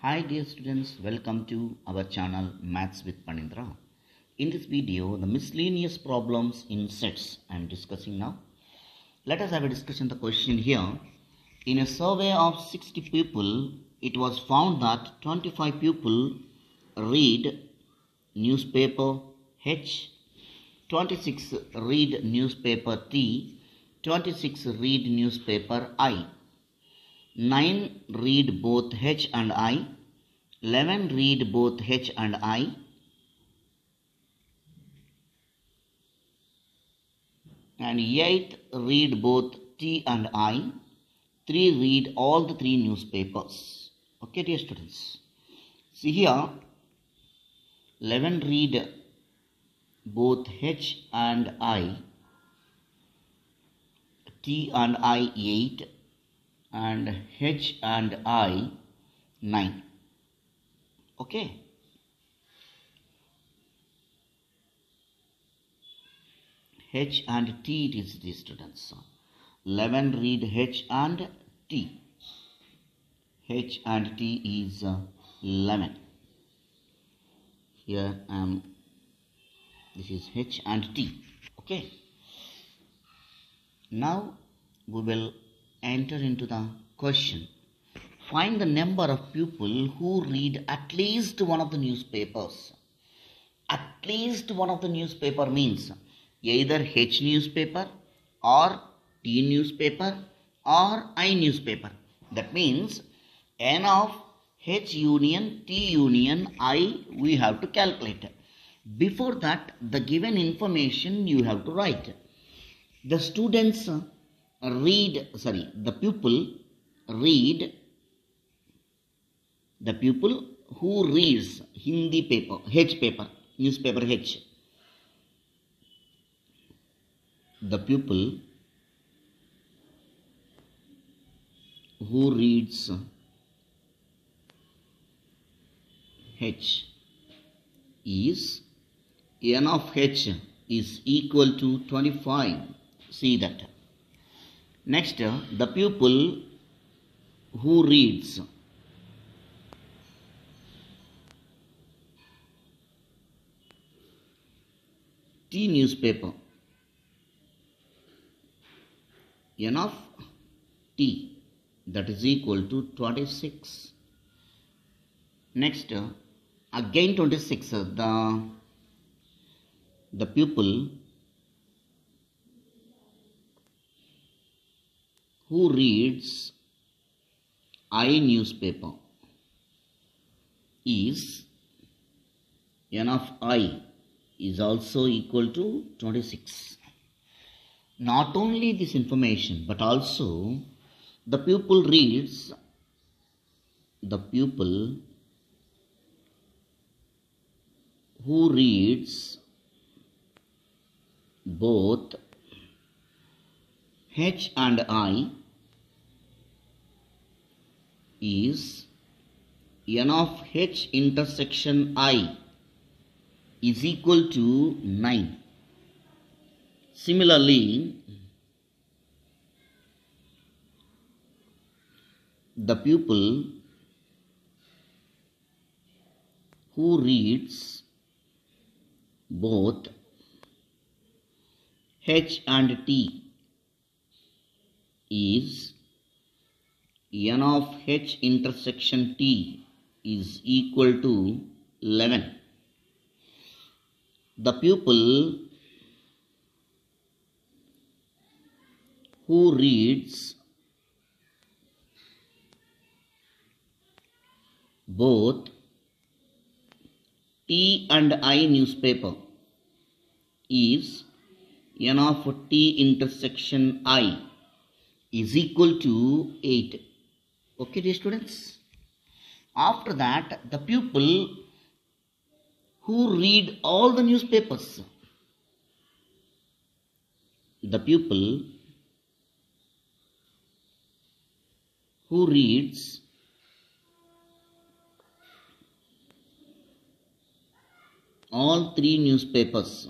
Hi dear students, welcome to our channel Maths with Phaneendra. In this video, the miscellaneous problems in sets I am discussing now. Let us have a discussion the question here. In a survey of 60 people, it was found that 25 people read newspaper H, 26 read newspaper T, 26 read newspaper I. 9 read both H and I, 11 read both H and I, and 8 read both T and I, 3 read all the three newspapers. Okay, dear students. See here, 11 read both H and I, T and I 8, and H and I 9. Okay. H and T it is the students. 11 read H and T. H and T is uh, 11. Here I am. This is H and T. Okay. Now we will enter into the question. Find the number of people who read at least one of the newspapers. At least one of the newspaper means either H newspaper or T newspaper or I newspaper. That means N of H union T union I we have to calculate. Before that the given information you have to write. The students read sorry the pupil read the pupil who reads hindi paper h paper newspaper h. The pupil who reads h is n of h is equal to 25 see that Next, the pupil who reads. T newspaper. N of T that is equal to 26. Next, again 26, the, the pupil who reads I newspaper is n of I is also equal to 26. Not only this information but also the pupil reads the pupil who reads both H and I is n of H intersection I is equal to 9. Similarly, the pupil who reads both H and T is n of h intersection t is equal to 11. The pupil who reads both T and I newspaper is n of T intersection I is equal to 8. Okay, dear students. After that, the pupil who read all the newspapers, the pupil who reads all three newspapers,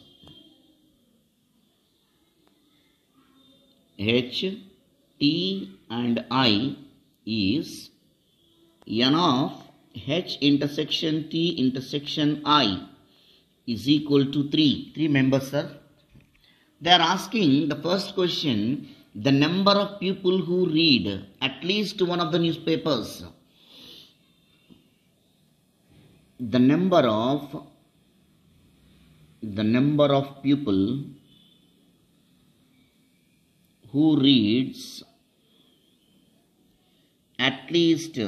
H, T and I is n of H intersection T intersection I is equal to 3. 3 members, sir. They are asking the first question the number of people who read at least one of the newspapers. The number of the number of people who reads least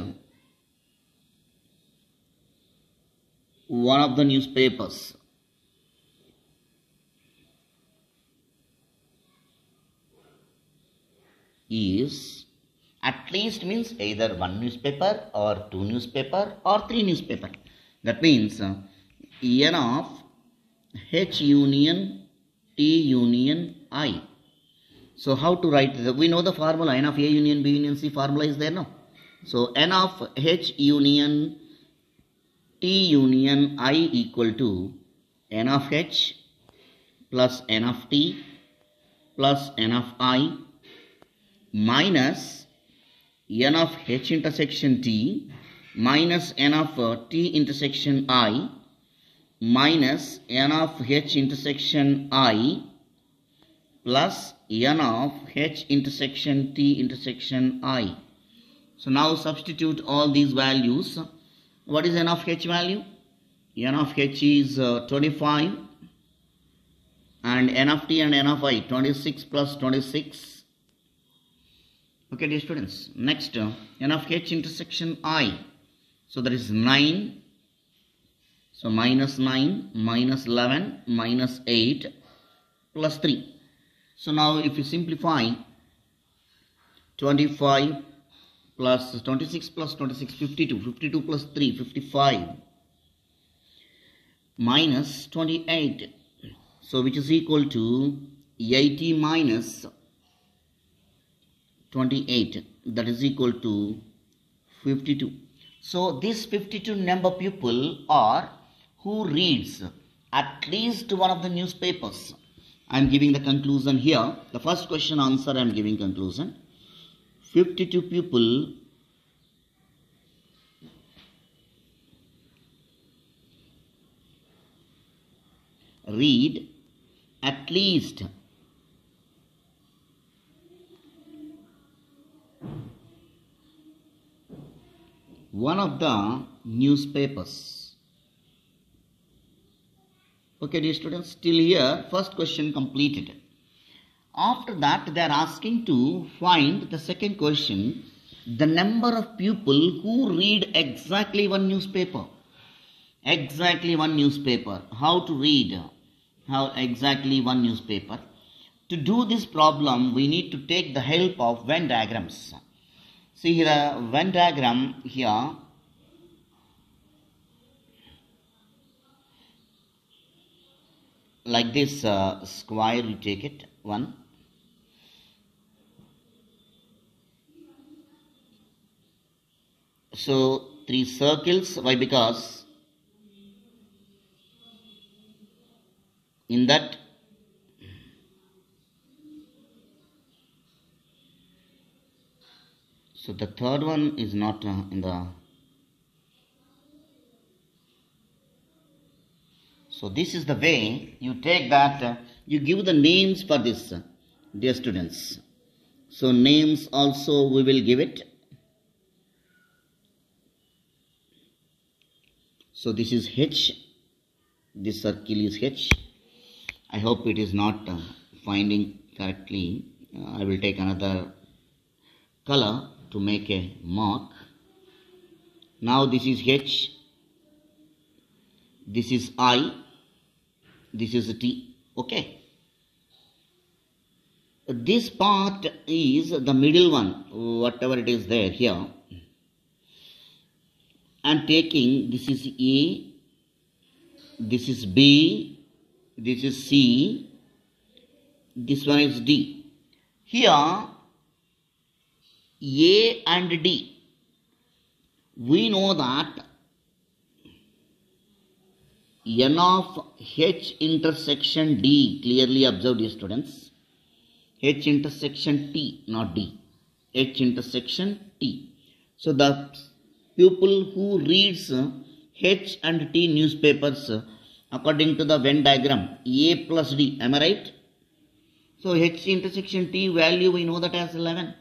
one of the newspapers. is at least means either one newspaper or two newspaper or three newspaper. That means uh, n of H union T union I. So how to write? We know the formula n of A union B union C formula is there no? So n of H union T union I equal to n of H plus n of T plus n of I minus n of h intersection t minus n of uh, t intersection i minus n of h intersection i plus n of h intersection t intersection i. So now substitute all these values. What is n of h value? n of h is uh, 25 and n of t and n of i 26 plus 26 Okay, dear students. Next, uh, n of h intersection i. So that is 9. So minus 9, minus 11, minus 8, plus 3. So now if you simplify, 25 plus 26 plus 26, 52. 52 plus 3, 55. Minus 28. So which is equal to 80 minus 28 that is equal to 52 so this 52 number people are who reads at least one of the newspapers i am giving the conclusion here the first question answer i am giving conclusion 52 people read at least one of the newspapers. Okay, dear students, still here, first question completed. After that, they are asking to find the second question, the number of people who read exactly one newspaper. Exactly one newspaper. How to read? How exactly one newspaper. To do this problem, we need to take the help of Venn diagrams. See here Venn diagram here. Like this uh, square, you take it one. So three circles. Why? Because in that So the third one is not uh, in the. So this is the way you take that, uh, you give the names for this, uh, dear students. So names also we will give it. So this is H, this circle is H. I hope it is not uh, finding correctly. Uh, I will take another color to make a mark. Now this is H, this is I, this is T. Okay. This part is the middle one, whatever it is there here. I'm taking this is A, this is B, this is C, this one is D. Here a and D. We know that n of H intersection D, clearly observed students, H intersection T, not D, H intersection T. So the people who reads uh, H and T newspapers uh, according to the Venn diagram A plus D. Am I right? So H intersection T value we know that as 11.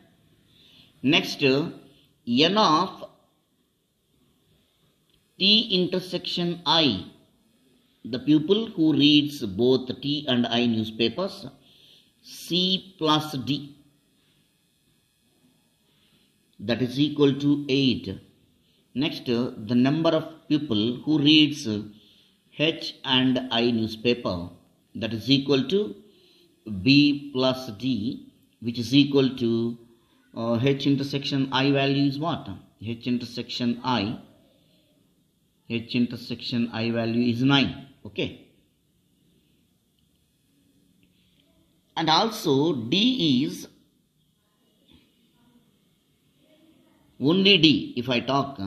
Next, uh, N of T intersection I. The pupil who reads both T and I newspapers C plus D that is equal to 8. Next, the number of people who reads H and I newspaper that is equal to B plus D which is equal to uh, H intersection I value is what? H intersection I H intersection I value is 9. Okay. And also D is only D if I talk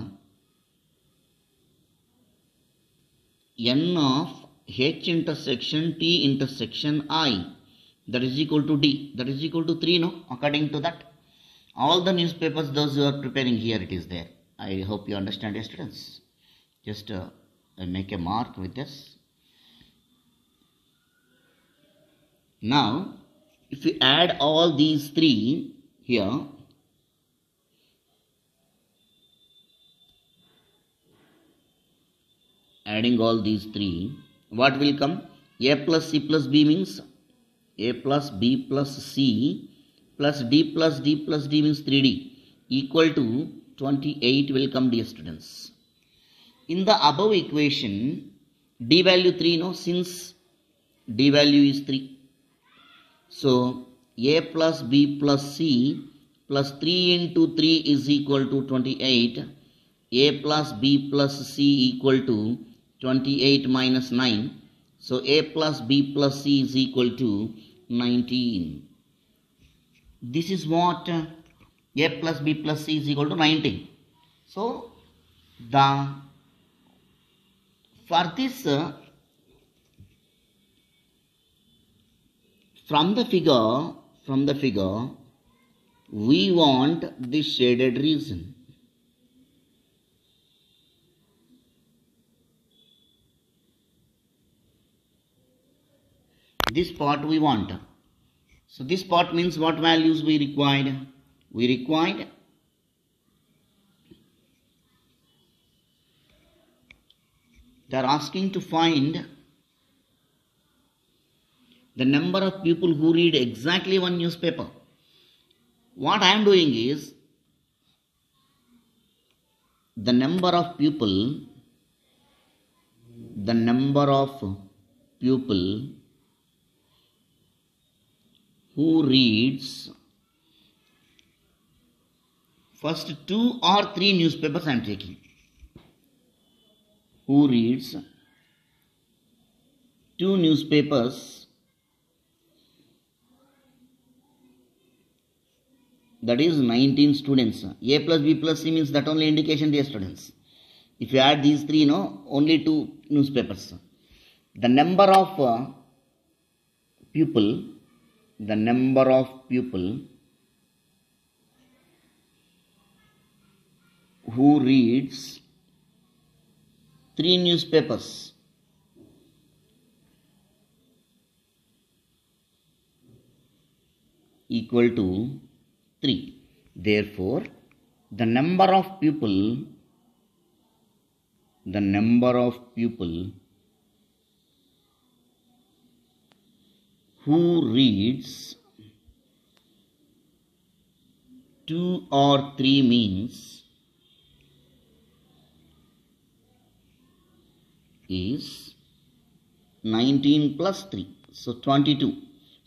N of H intersection T intersection I that is equal to D. That is equal to 3 no? According to that all the newspapers those who are preparing here it is there. I hope you understand your students. Just uh, make a mark with this. Now if we add all these three here adding all these three what will come? A plus c plus b means a plus b plus c plus d plus d plus d means 3d equal to 28 will come dear students. In the above equation d value 3 no? Since d value is 3 so a plus b plus c plus 3 into 3 is equal to 28 a plus b plus c equal to 28 minus 9 so a plus b plus c is equal to 19 this is what a plus b plus c is equal to 19 so the for this from the figure from the figure we want this shaded region this part we want. So this part means what values we required? We required they are asking to find the number of people who read exactly one newspaper. What i am doing is the number of people the number of people who reads first two or three newspapers I am taking. Who reads two newspapers that is 19 students. A plus B plus C means that only indication dear students. If you add these three, no, only two newspapers. The number of uh, people the number of people who reads three newspapers. Equal to 3 therefore the number of people the number of people who reads two or three means is 19 plus 3 so 22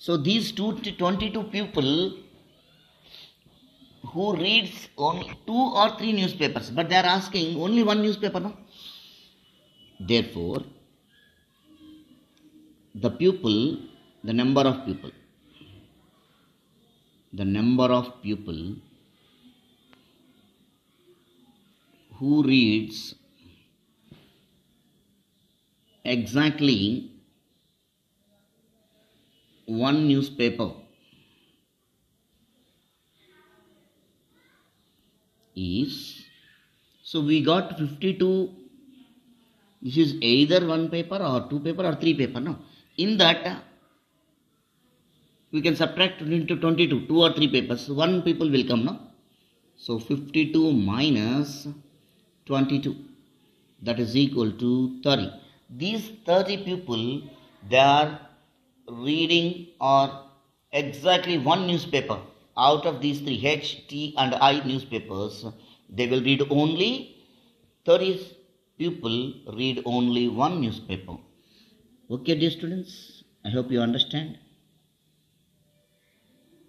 so these two 22 people who reads only two or three newspapers but they are asking only one newspaper no? Therefore the pupil the number of people the number of people who reads exactly one newspaper is so we got 52. This is either one paper or two paper or three paper. No. In that, we can subtract into 22, two or three papers. One people will come. No. So 52 minus 22 that is equal to 30. These 30 people they are reading or exactly one newspaper out of these three H, T and I newspapers. They will read only 30 people read only one newspaper. Okay, dear students, I hope you understand.